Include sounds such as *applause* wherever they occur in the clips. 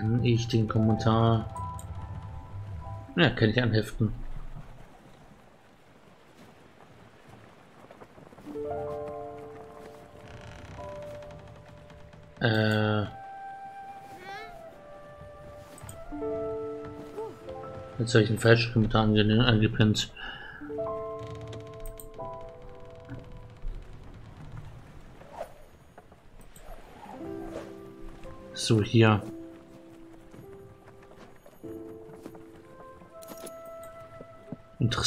Kann ich den Kommentar... Ja, kann ich anheften. Äh... Jetzt habe ich einen falschen Kommentar ange angepinnt. So, hier.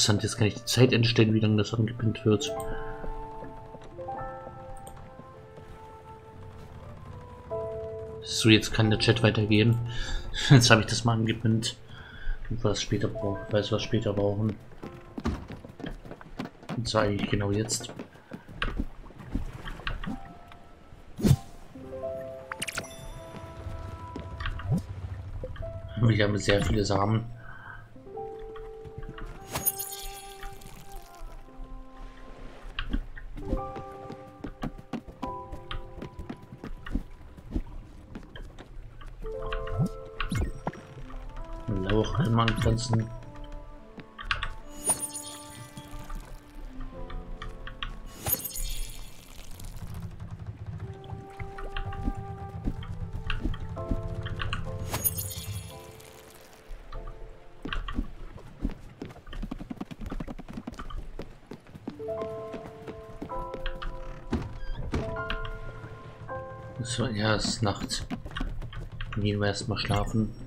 Interessant, jetzt kann ich die Zeit entstellen, wie lange das angepinnt wird. So, jetzt kann der Chat weitergehen. *laughs* Jetzt habe ich das mal angepinnt. Was später brauchen. Weiß was später brauchen. Und zwar eigentlich genau jetzt. Wir haben sehr viele Samen. Anpflanzen. So, ja, es ist Nacht. Gehen wir erstmal schlafen.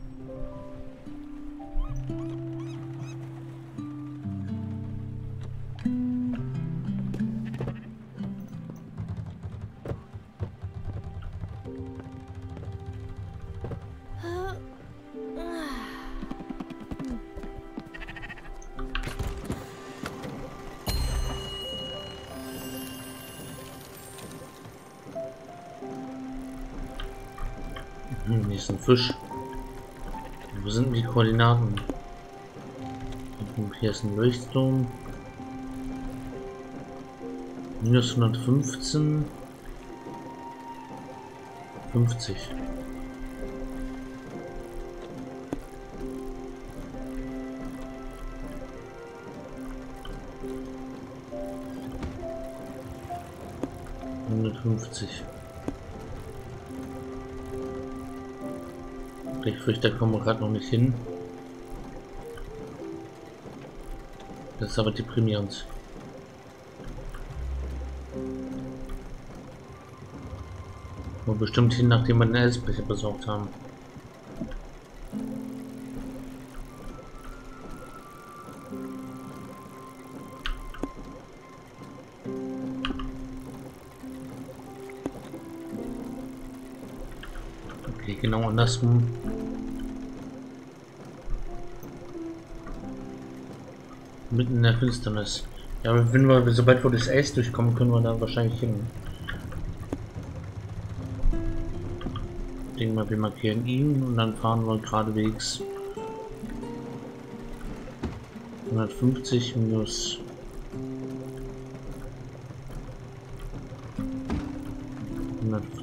Hier Fisch. Wo sind die Koordinaten? Hier ist ein Leuchtturm. Minus 115. 50. Hundertfünfzig. Da kommen wir gerade noch nicht hin. Das ist aber deprimierend. Und bestimmt hin, nachdem wir den Eisbecher besorgt haben. Okay, genau andersrum. Mitten in der Finsternis. Ja, wenn wir, sobald wir das Eis durchkommen, können wir da wahrscheinlich hin. Ich denke mal, wir markieren ihn und dann fahren wir geradewegs 150 minus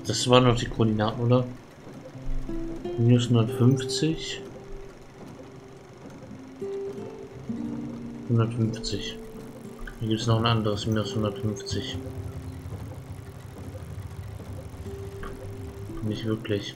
Das waren noch die Koordinaten, oder? Minus 150 150. Hier gibt es noch ein anderes minus 150. Nicht wirklich.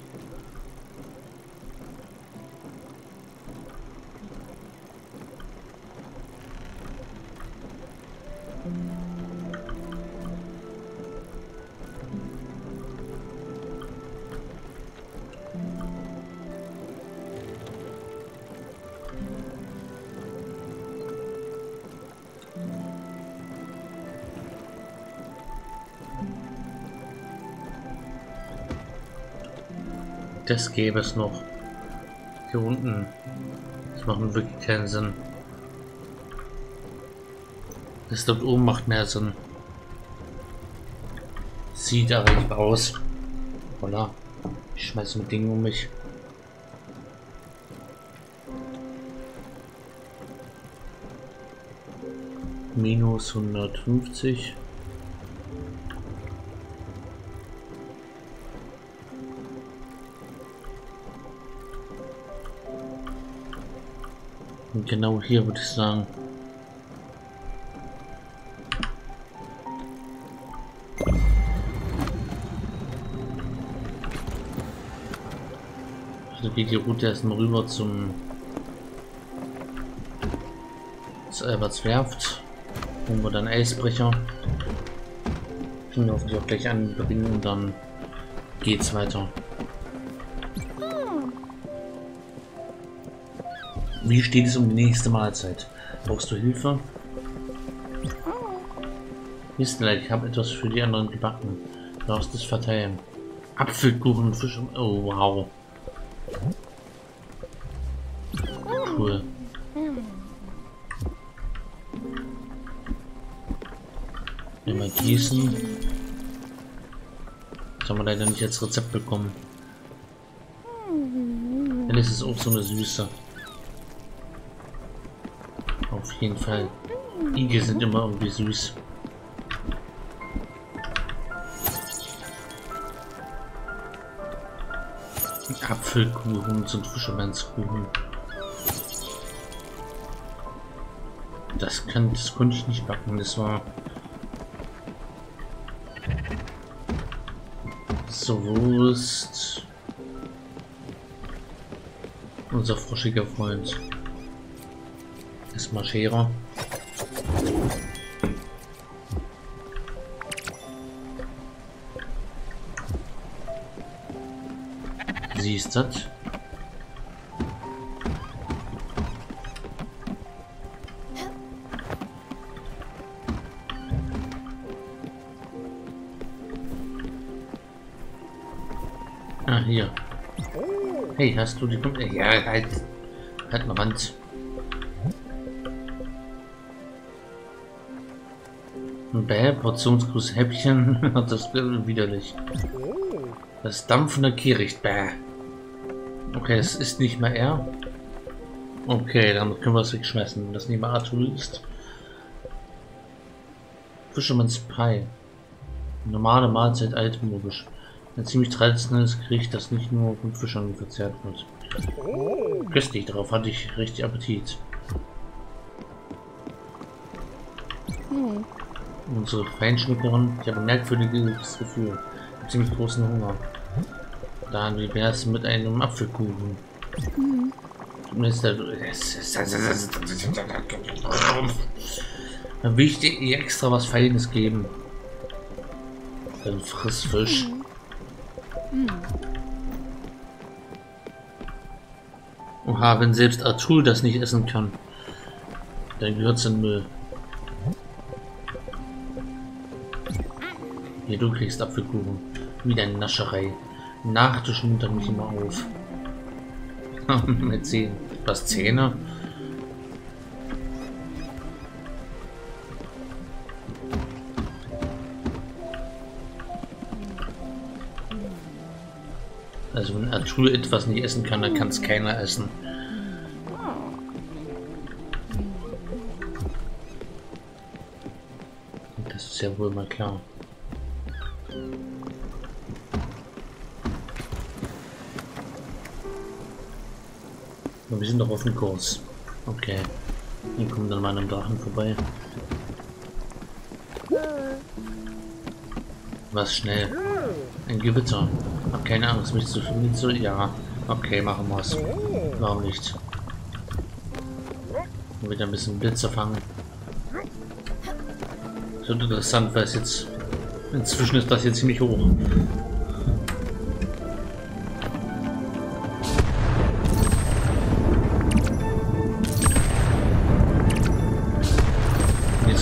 Das gäbe es noch. Hier unten. Das macht wirklich keinen Sinn. Das dort oben macht mehr Sinn. Sieht erreichbar aus. Voila. Ich schmeiße mit Dingen um mich. Minus 150. Und genau hier würde ich sagen. Also geht die Route erstmal rüber zum Alberts Werft. Holen wir dann Eisbrecher. Können wir hoffentlich auch gleich anbringen und dann geht's weiter. Wie steht es um die nächste Mahlzeit? Brauchst du Hilfe? Mist, ich habe etwas für die anderen gebacken. Du darfst es verteilen. Apfelkuchen, Fisch und... Oh, wow. Cool. Immer gießen. Das haben wir leider nicht als Rezept bekommen. Ist es auch so eine Süße. Auf jeden Fall. Igel sind immer irgendwie süß. Apfelkuchen sind Fischermannskuchen. Das kann, das konnte ich nicht backen. Das war so Wurst. Unser froschiger Freund. Erstmal Schere. Siehst das? Ah, hier. Hey, hast du die... Ja, halt. Halt mal Rand. Bäh, Portionsgroß Häppchen. *laughs* das ist widerlich. Das dampfende Kehricht. Bäh. Okay, es ist nicht mehr er. Okay, dann können wir es wegschmeißen. Das nicht mehr Arthur ist. Fisherman's Pie. Normale Mahlzeit altmodisch. Ein ziemlich traditionelles Gericht, das nicht nur von Fischern verzehrt wird. Köstlich, darauf hatte ich richtig Appetit. Hm unsere Feinschmeckerin. Ich habe ein merkwürdiges Gefühl. Ziemlich großen Hunger. Dann, wie wäre es mit einem Apfelkuchen? Mhm. Dann will ich dir extra was Feines geben. Dann friss Fisch. Mhm. Oha, wenn selbst Arthur das nicht essen kann, dann gehört es in Müll. Hier, du kriegst Apfelkuchen. Wieder eine Nascherei. Nachtisch muntert mich immer auf. *laughs* Mit Zähnen. Was, Zähne? Also wenn Arthur etwas nicht essen kann, dann kann es keiner essen. Das ist ja wohl mal klar. Wir sind doch auf dem Kurs. Okay. Wir kommen dann mal einem Drachen vorbei. Was schnell. Ein Gewitter. Hab keine Angst, mich zu finden. So, ja. Okay, machen wir's. Warum nicht? Wieder ein bisschen Blitze fangen. So interessant, weil es jetzt Inzwischen ist das hier ziemlich hoch.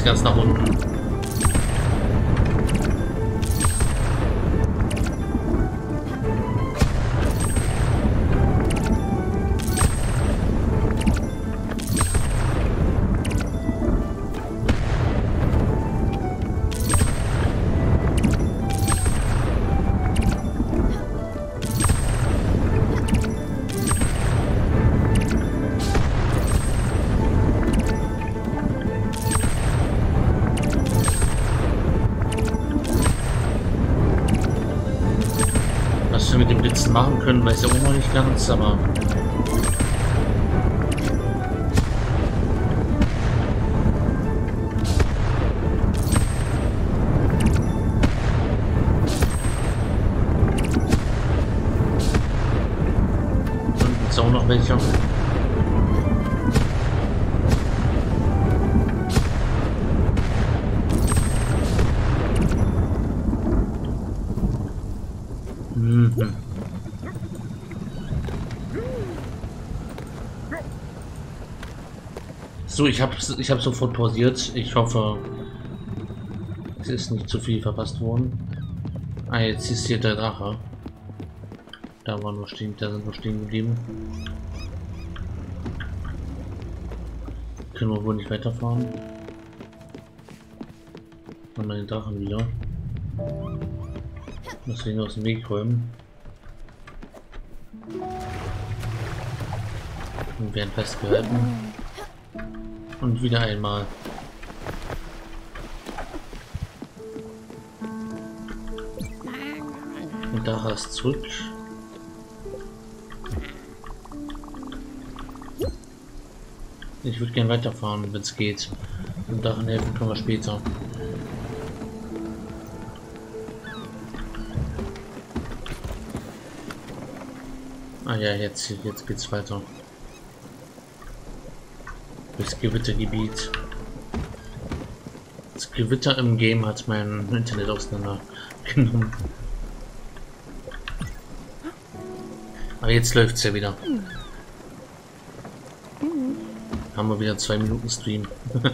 Ganz nach unten. Vielleicht auch noch nicht ganz, aber... Und jetzt noch welche. So, ich habe ich hab sofort pausiert. Ich hoffe, es ist nicht zu viel verpasst worden. Ah, jetzt ist hier der Drache. Da waren wir stehen, da sind wir stehen geblieben. Können wir wohl nicht weiterfahren. Wir den Drachen wieder. Muss ihn aus dem Weg räumen. Und werden festgehalten. Und wieder einmal. Und da hast zurück. Ich würde gerne weiterfahren, wenn es geht. Und daran helfen können wir später. Ah ja, jetzt, jetzt geht's weiter. Das Gewittergebiet. Das Gewitter im Game hat mein Internet auseinandergenommen. Aber jetzt läuft's ja wieder. Haben wir wieder zwei Minuten Stream. *laughs*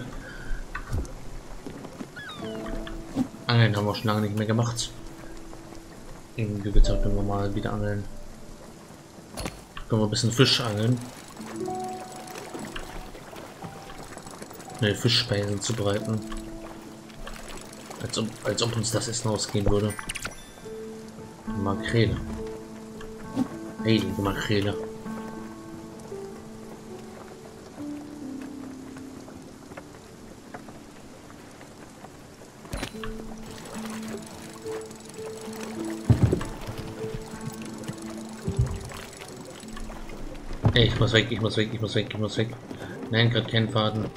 Angeln haben wir schon lange nicht mehr gemacht. Im Gewitter können wir mal wieder angeln. Können wir ein bisschen Fisch angeln. Ne, Fischspeisen zubereiten. Als ob, als ob uns das Essen ausgehen würde. Makrele. Heilige Makrele. Ich muss weg, ich muss weg, ich muss weg, ich muss weg. Nein, gerade keinen Faden.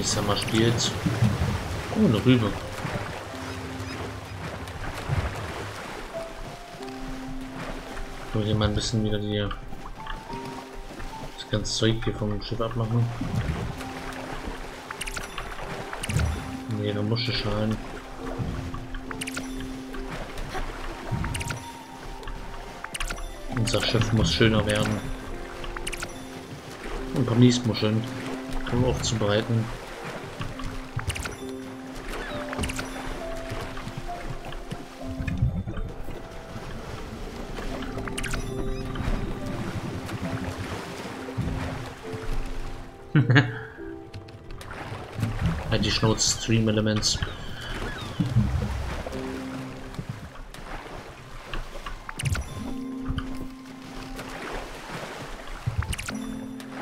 Es mal spielt. Oh, eine Rübe. Ich muss hier mal ein bisschen wieder die das ganze Zeug hier vom Schiff abmachen. Ihre Muschelschalen. Unser Schiff muss schöner werden. Ein paar Miesmuscheln um aufzubereiten. Additional Stream Elements.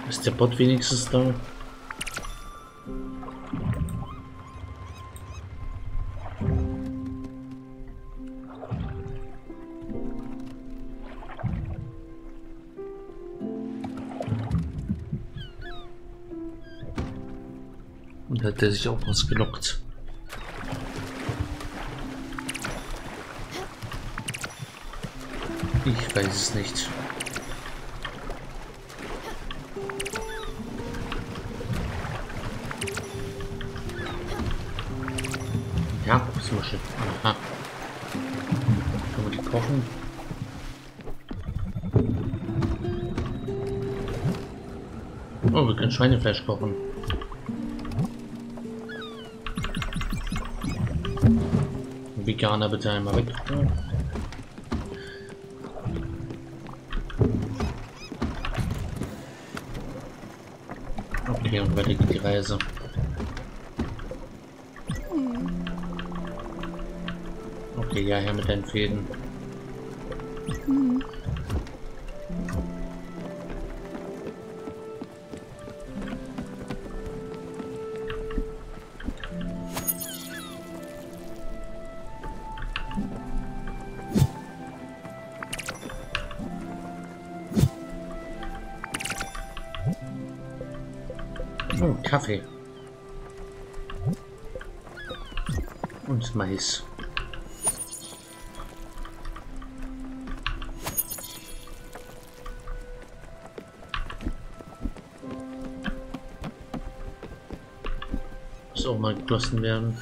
Ist der Bot wenigstens da? Der sich auch was gelockt. Ich weiß es nicht. Jakobsmuschel. Aha. Können wir die kochen? Oh, wir können Schweinefleisch kochen. Veganer bitte einmal weg. Okay, und weiter geht die Reise. Okay, ja, her mit deinen Fäden. Oh, und Mais. Muss auch mal gegossen werden.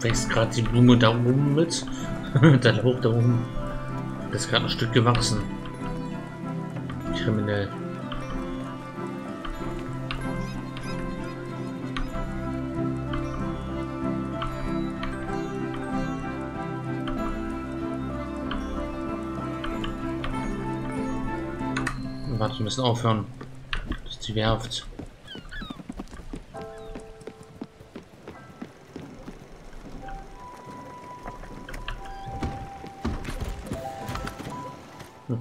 Wächst gerade die Blume da oben mit. *laughs* der Lauch da oben. Das ist gerade ein Stück gewachsen. Kriminell. Warte, wir müssen aufhören. Das ist die Werft.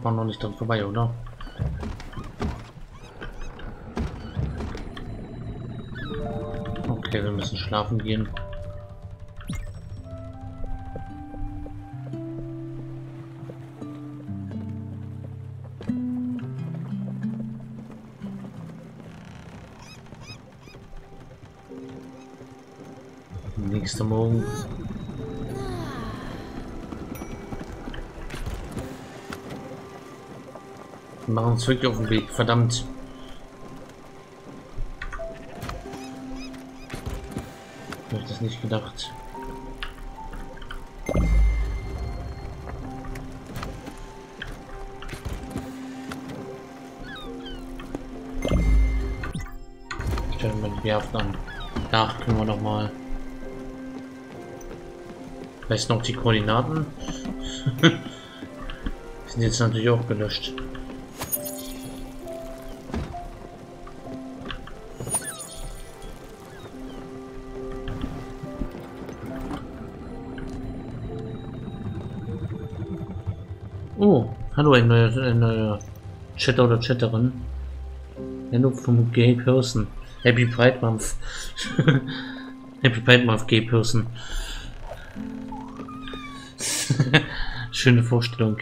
Fahren noch nicht dran vorbei, oder? Okay, wir müssen schlafen gehen. Nächster Morgen Wir machen uns wirklich auf den Weg, verdammt. Ich habe das nicht gedacht. Stellen wir die Werft an. Nach können wir noch mal. Vielleicht noch die Koordinaten. *laughs* sind jetzt natürlich auch gelöscht. Hallo, ein neuer, ein neuer Chatter oder Chatterin. Hello vom Gay Person. Happy Pride Month. *laughs* Happy Pride Month, Gay Person. *laughs* Schöne Vorstellung.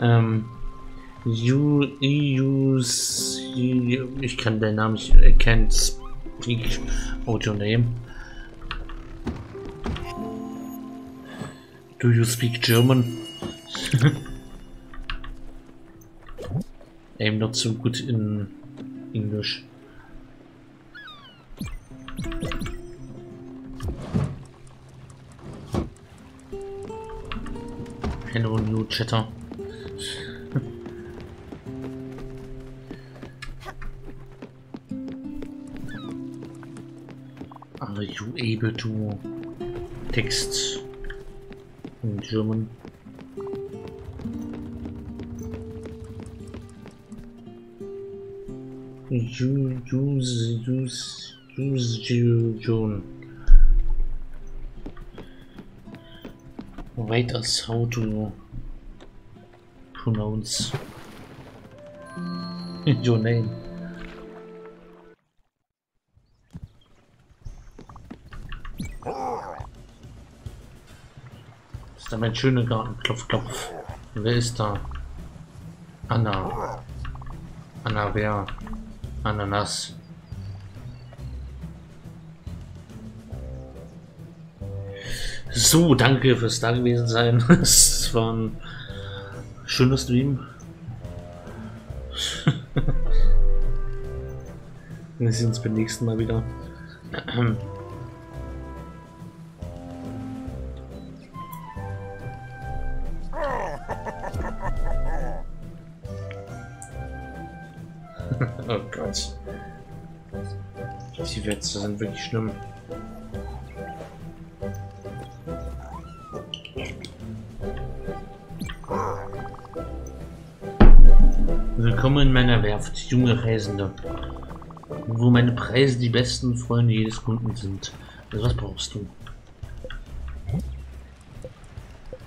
Ähm, you, use, you, ich kann den Namen nicht erkennen. Speak Audio Name. Do you speak German? *laughs* I'm not so good in English. Hello, new chatter. Are you able to text in German? June. Write us how to pronounce *laughs* your name. ist da mein schöner Garten. Klopf, klopf. Wer ist da? Anna. Anna, wer? Ananas. So, danke fürs da gewesen sein. *laughs* Es war ein schöner Stream. *laughs* Wir sehen uns beim nächsten Mal wieder. *clears throat* Witze sind wirklich schlimm. Willkommen in meiner Werft, junge Reisende. Wo meine Preise die besten Freunde jedes Kunden sind. Also was brauchst du?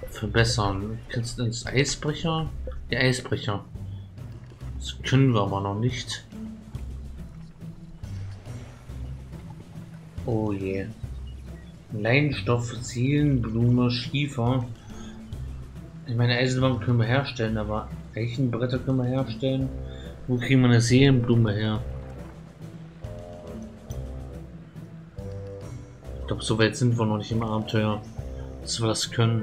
Verbessern. Kennst du das Eisbrecher? Der Eisbrecher. Das können wir aber noch nicht. Oh je. Leinstoff, Seelenblume, Schiefer. Ich meine, Eisenbahn können wir herstellen, aber Eichenbretter können wir herstellen. Wo kriegen wir eine Seelenblume her? Ich glaube, so weit sind wir noch nicht im Abenteuer, dass wir das können.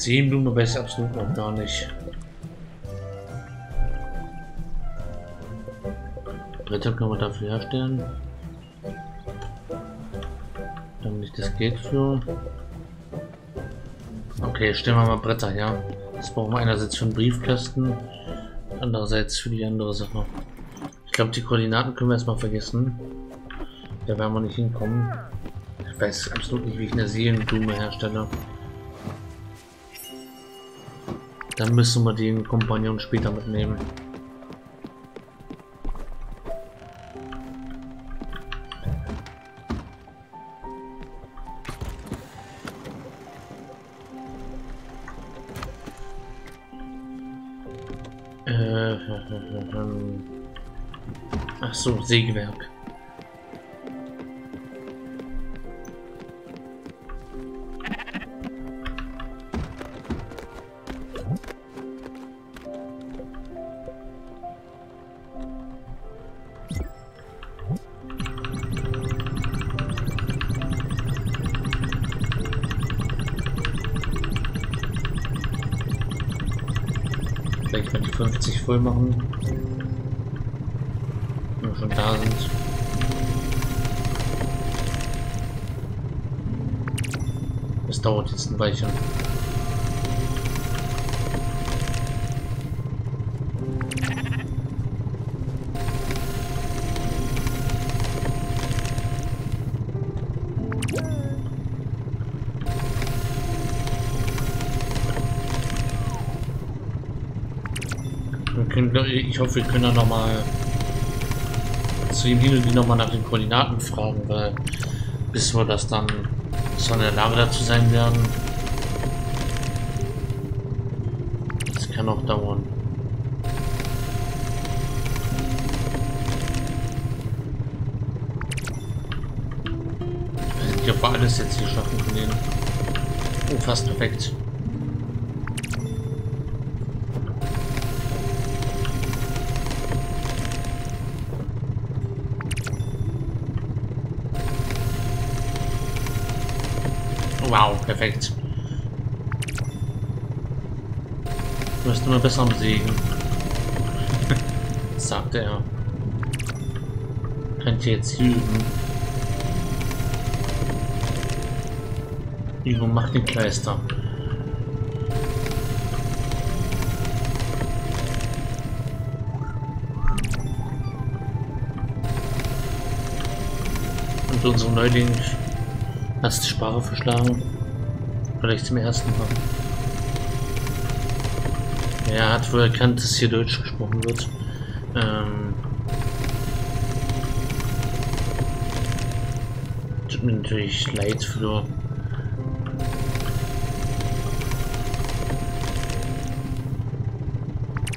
Seelenblume weiß ich absolut noch gar nicht. Bretter können wir dafür herstellen. Dann nicht das Geld für. Okay, stellen wir mal Bretter her. Das brauchen wir einerseits für den Briefkasten, andererseits für die andere Sache. Ich glaube, die Koordinaten können wir erstmal vergessen. Da werden wir nicht hinkommen. Ich weiß absolut nicht, wie ich eine Seelenblume herstelle. Dann müssen wir den Kompagnon später mitnehmen. Äh, *laughs* Ach so, Sägewerk. Die 50 voll machen. Wenn wir schon da sind. Es dauert jetzt ein Weilchen. Hoffe, wir können da nochmal zu ihm hin und die nochmal nach den Koordinaten fragen, weil bis wir das dann so in der Lage dazu sein werden. Das kann auch dauern. Ich weiß nicht, ob wir alles jetzt hier schaffen können. Oh, fast perfekt. Perfekt. Hast immer besser am Segen. *laughs* sagte er. Könnt ihr jetzt üben. Übung macht den Kleister. Und unsere Neuling Hast die Sprache verschlagen? Vielleicht zum ersten Mal. Er hat wohl erkannt, dass hier Deutsch gesprochen wird. Ähm tut mir natürlich leid für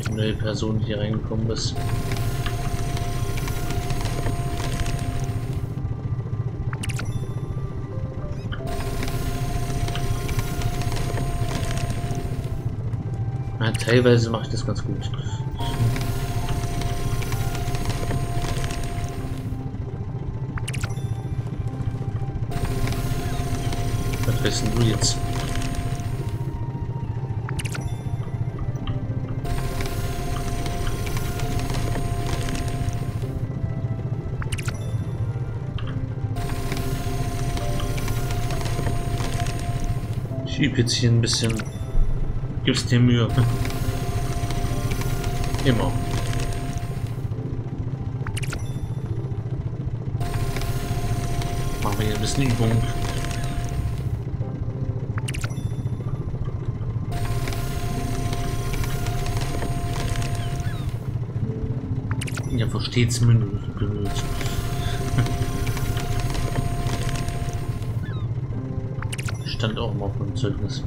die neue Person, die hier reingekommen ist. Ja, teilweise mache ich das ganz gut. Was weißt du jetzt? Ich übe jetzt hier ein bisschen Gibst dir Mühe. Immer. Machen wir hier ein bisschen Übung. Ja, versteht es bemüht. bemüht. *laughs* Stand auch mal auf dem Zeugnis.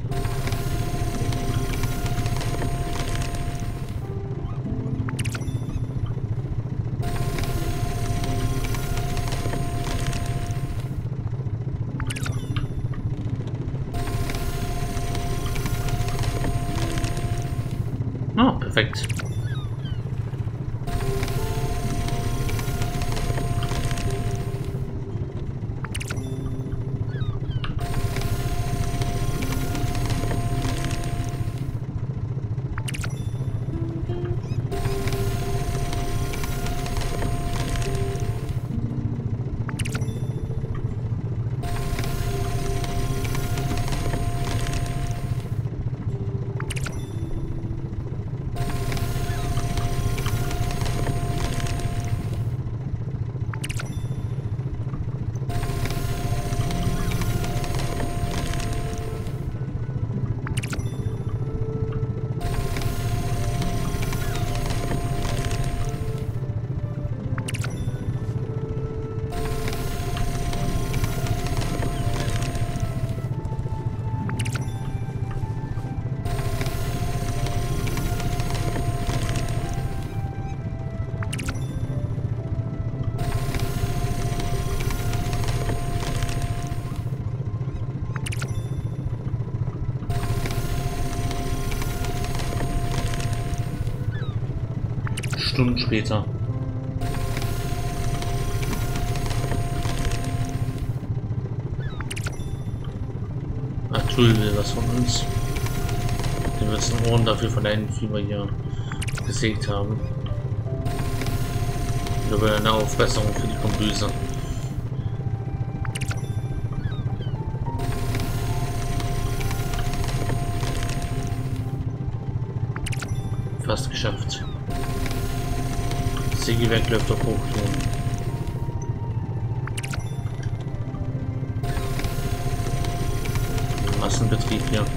Stunden später. Atul will was von uns. Den ein Ohren dafür von der Fieber hier gesägt haben. Über eine Aufbesserung für die Kombüse. Fast geschafft. Sägewerk läuft auf Hochtouren. Massenbetrieb hier. Nice.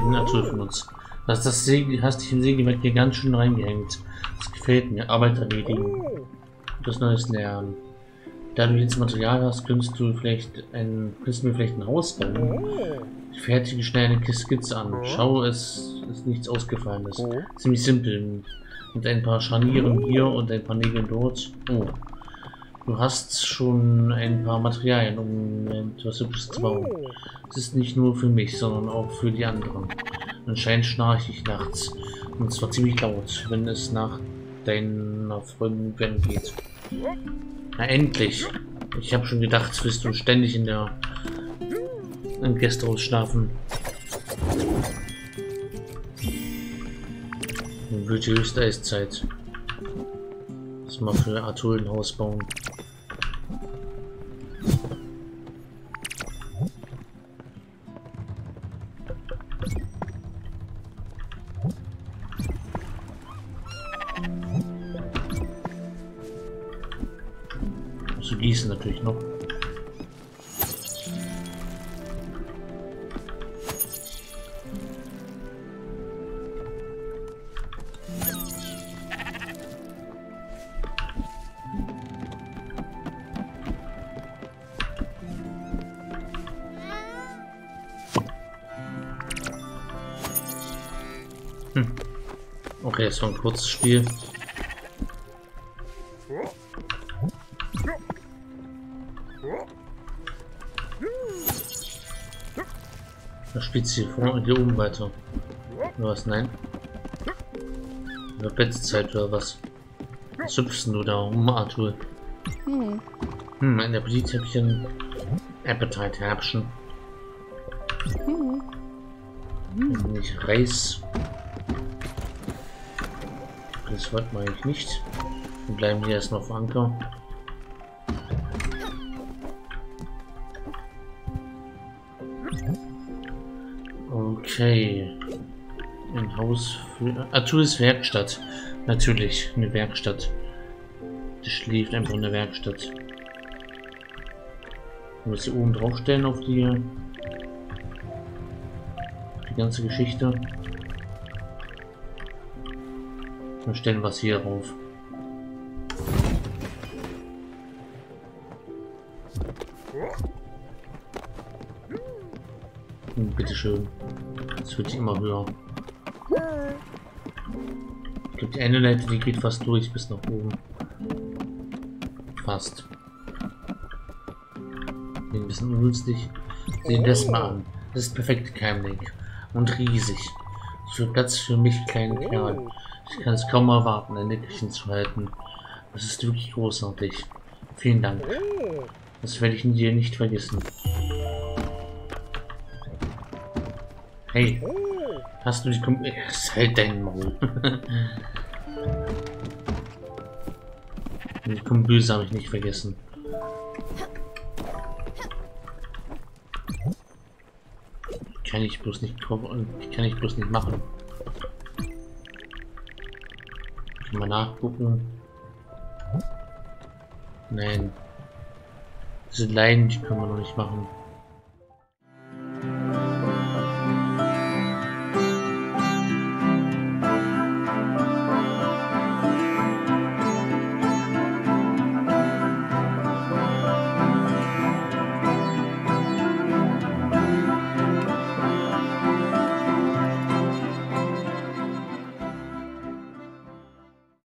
Von uns? Das, das Säge, hast dich im Sägewerk hier ganz schön reingehängt. Das gefällt mir. Arbeit erledigen. Das Neues lernen. Da du jetzt Material hast, könntest du vielleicht ein, könntest du mir vielleicht ein Haus bauen. Ich fertige schnell eine Skizze an. Schau, es ist nichts Ausgefallenes. Ziemlich simpel. Mit ein paar Scharnieren hier und ein paar Nägeln dort. Oh. Du hast schon ein paar Materialien, um etwas Hübsches zu bauen. Es ist nicht nur für mich, sondern auch für die anderen. Anscheinend schnarche ich nachts. Und zwar ziemlich laut, wenn es nach deiner Freundin Gwen geht. Na endlich! Ich habe schon gedacht, wirst du ständig in der im Gästehaus schlafen. Dann wird die höchste Eiszeit. Lass mal für Arthur ein Haus bauen. Zu gießen natürlich noch. Okay, es war ein kurzes Spiel. Da spielt sie vorne hier oben weiter. Oder was? Nein. Oder Bettzeit oder was? Was hüpfst du da um, Arthur? Hm, ein Appetithäppchen. Appetite-Häppchen. Hm. Nicht Reis. Das wollten wir eigentlich nicht. Wir bleiben hier erstmal auf Anker. Okay. Ein Haus für... Arturis Werkstatt. Natürlich, eine Werkstatt. Die schläft einfach in der Werkstatt. Wir sie oben drauf stellen auf die, die ganze Geschichte. Dann stellen es hier drauf. Hm, bitteschön. Es wird immer höher. Ich glaube, die eine Leiter, die geht fast durch bis nach oben. Fast. Ein bisschen ungünstig. Sehen das mal an. Das ist perfekt Keimlink. Und riesig. So Platz für mich, kleinen Kerl. Ich kann es kaum erwarten, ein Nickerchen zu halten. Das ist wirklich großartig. Vielen Dank. Das werde ich dir nicht vergessen. Hey, hast du die Kom Halt deinen Maul. *laughs* die Kombüse habe ich nicht vergessen. Kann ich bloß nicht kann ich bloß nicht machen. Mal nachgucken. Nein. Diese Leinen, die können wir noch nicht machen.